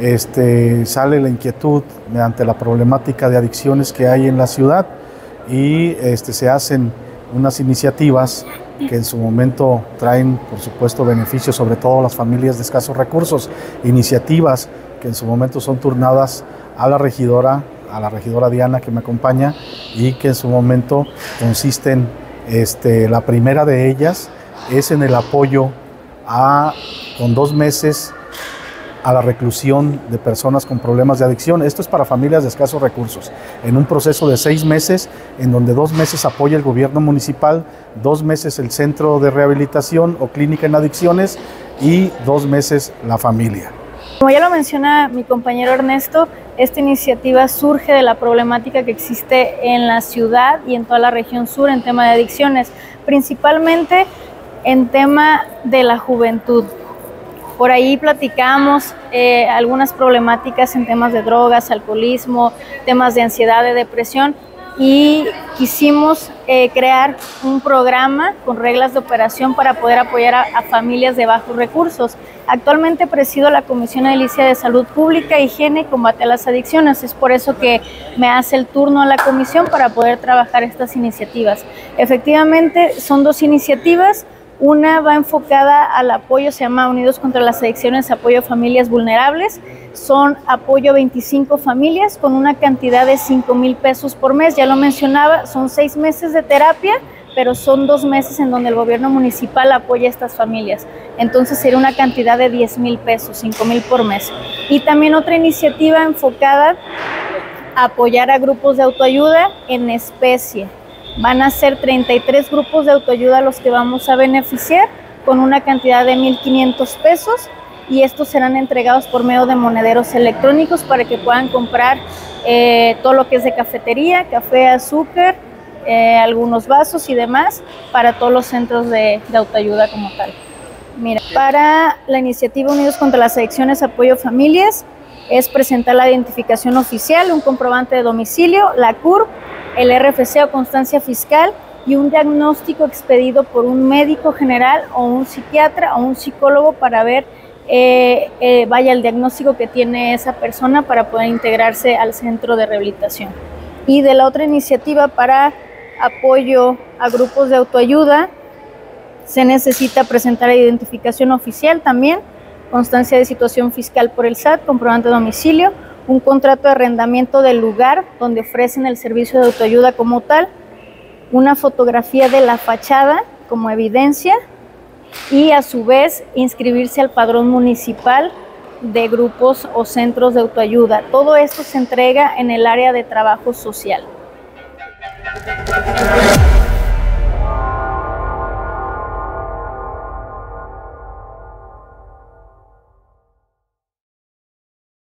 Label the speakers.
Speaker 1: este, sale la inquietud mediante la problemática de adicciones que hay en la ciudad y este, se hacen unas iniciativas que en su momento traen, por supuesto, beneficios, sobre todo a las familias de escasos recursos, iniciativas que en su momento son turnadas a la regidora, a la regidora Diana que me acompaña y que en su momento consisten, este, la primera de ellas es en el apoyo a, con dos meses a la reclusión de personas con problemas de adicción. Esto es para familias de escasos recursos, en un proceso de seis meses, en donde dos meses apoya el gobierno municipal, dos meses el centro de rehabilitación o clínica en adicciones y dos meses la familia.
Speaker 2: Como ya lo menciona mi compañero Ernesto, esta iniciativa surge de la problemática que existe en la ciudad y en toda la región sur en tema de adicciones, principalmente en tema de la juventud. Por ahí platicamos eh, algunas problemáticas en temas de drogas, alcoholismo, temas de ansiedad, de depresión y quisimos eh, crear un programa con reglas de operación para poder apoyar a, familias de bajos recursos. Actualmente presido la Comisión Edilicia de Salud Pública, Higiene y Combate a las Adicciones. Es por eso que me hace el turno a la comisión para poder trabajar estas iniciativas. Efectivamente, son dos iniciativas una va enfocada al apoyo, se llama Unidos contra las Adicciones, apoyo a familias vulnerables. Son apoyo a 25 familias con una cantidad de 5 mil pesos por mes. Ya lo mencionaba, son seis meses de terapia, pero son dos meses en donde el gobierno municipal apoya a estas familias. Entonces sería una cantidad de 10 mil pesos, 5 mil por mes. Y también otra iniciativa enfocada a apoyar a grupos de autoayuda en especie Van a ser 33 grupos de autoayuda los que vamos a beneficiar con una cantidad de 1.500 pesos y estos serán entregados por medio de monederos electrónicos para que puedan comprar eh, todo lo que es de cafetería, café, azúcar, eh, algunos vasos y demás para todos los centros de, de, autoayuda como tal. Mira, para la iniciativa Unidos contra las Adicciones Apoyo Familias es presentar la identificación oficial, un comprobante de domicilio, la CURP, el RFC o constancia fiscal y un diagnóstico expedido por un médico general o un psiquiatra o un psicólogo para ver, eh, eh, vaya, el diagnóstico que tiene esa persona para poder integrarse al centro de rehabilitación. Y de la otra iniciativa para apoyo a grupos de autoayuda, se necesita presentar identificación oficial también, constancia de situación fiscal por el SAT, comprobante de domicilio, un contrato de arrendamiento del lugar donde ofrecen el servicio de autoayuda como tal, una fotografía de la fachada como evidencia y a su vez inscribirse al padrón municipal de grupos o centros de autoayuda. Todo esto se entrega en el área de trabajo social.